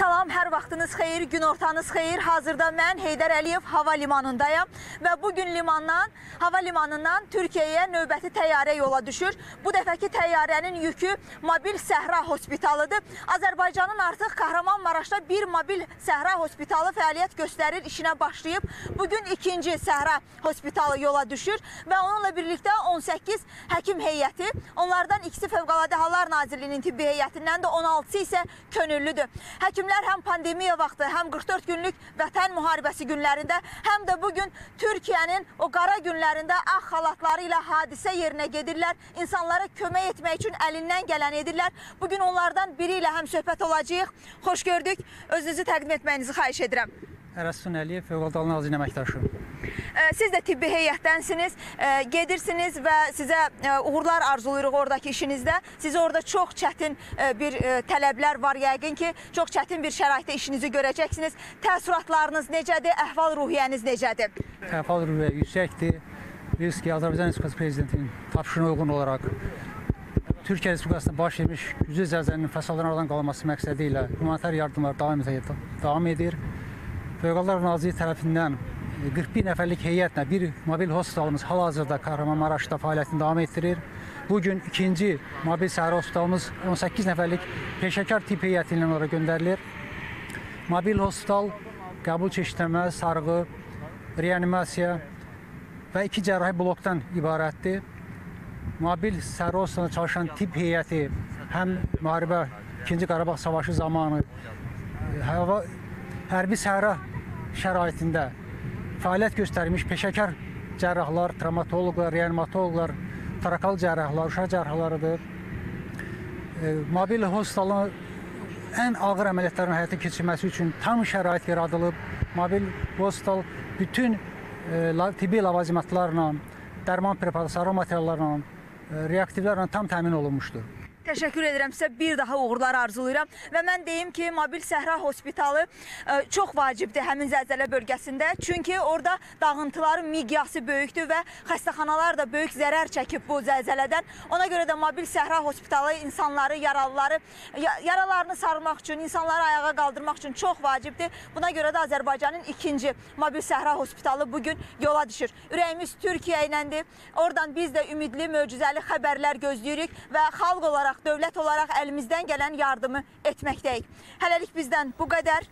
Salam, hər vaxtınız xeyir, gün ortanız xeyir. Hazırda mən Heydər Əliyev hava limanındayam və bu gün limandan, hava limanından Türkiyəyə növbəti təyyarə yola düşür. Bu dəfəki təyyarənin yükü mobil səhra hospitalıdır. Azərbaycanın artıq Kahramanmaraşda bir mobil səhra hospitalı fəaliyyət göstərir, işinə başlayıb. Bu gün ikinci səhra hospitalı yola düşür və onunla birlikdə 18 həkim heyəti, onlardan ikisi Fövqəladə Hallar Nazirliyinin tibbi heyətindən də 16-sı isə könüllüdür. Həkimlər həm pandemiya vaxtı, həm 44 günlük vətən müharibəsi günlərində, həm də bu gün Türkiyənin o qara günlərində ağ xalatları ilə hadisə yerinə gedirlər. İnsanlara kömək etmək üçün əlindən gələn edirlər. Bu gün onlardan biri ilə həm söhbət olacağıq. Xoş gördük. Özünüzü təqdim etməyinizi xahiş edirəm. Ərəstun Əliyev, Fövqəladə Hallar Nazirliyinin əməkdaşı. Siz də tibbi heyətdənsiniz, gedirsiniz və sizə uğurlar arzulayırıq oradakı işinizdə. Siz orada çox çətin bir tələblər var yəqin ki, çox çətin bir şəraitdə işinizi görəcəksiniz. Təəssüratlarınız necədir, əhval-ruhiyyəniz necədir? Əhval ruhiyyə yüksəkdir. Bilirsiniz ki, Azərbaycan Respublikası Prezidentinin tapşırığına uyğun olaraq Türkiyə Respublikasında baş vermiş güclü zəlzələnin fəsadların aradan qalması məqsədi ilə humanitar yardımlar davam, davam edir. Fövqəladə Nazirliyi tərəfindən 41 nəfərlik heyətlə bir mobil hospitalımız hal-hazırda Kahramanmaraşda fəaliyyətini davam etdirir. Bu gün ikinci mobil səhra hospitalımız 18 nəfərlik peşəkar tibb heyəti ilə ora göndərilir. Mobil hospital qəbul çeşidləmə, sarğı, reanimasiya və iki cərrahi blokdan ibarətdir. Mobil səhra hospitalında çalışan tibb heyəti həm müharibə 2-ci Qarabağ savaşı zamanı hava hərbi səhra şəraitində fəaliyyət göstərmiş peşəkar cərrahlar, travmatoloqlar, reanimatoloqlar, tarakal cərrahlar, uşaq cərrahlarıdır. E, mobil hospitalın ən ağır əməliyyatların həyata keçirilməsi üçün tam şərait yaradılıb. Mobil hospital bütün e, tibbi ləvazimatlarla, dərman preparatı, sarı materiallarla, e, reaktivlərlə tam təmin olunmuşdur. Təşəkkür edirəm sizə. Bir daha uğurlar arzulayıram və mən deyim ki, Mobil Səhra Hospitalı ə, çox vacibdir həmin zəlzələ bölgəsində. Çünki orada dağıntıların miqyası böyükdür və xəstəxanalar da böyük zərər çəkib bu zəlzələdən. Ona görə də Mobil Səhra Hospitalı insanları, yaralıları, yaralarını sarmaq üçün, insanları ayağa qaldırmaq üçün çox vacibdir. Buna görə də Azərbaycanın ikinci Mobil Səhra Hospitalı bugün yola düşür. Ürəyimiz Türkiyə iləndir. Oradan biz də ümidli, möcüzəli xəbərlər gözləyirik və xalq olaraq, dövlət olaraq əlimizdən gələn yardımı etməkdəyik. Hələlik bizdən bu qədər.